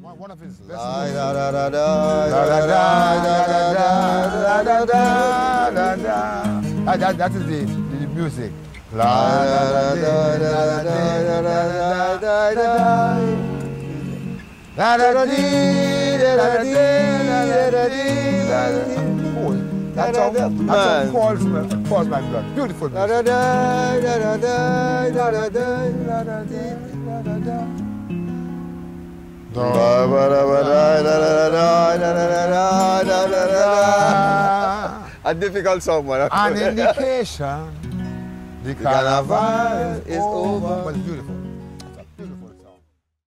One of his best. That is the, music. That song, that song calls, my, calls my blood. Beautiful music. A difficult song, man. An indication the carnival is over. But it's beautiful.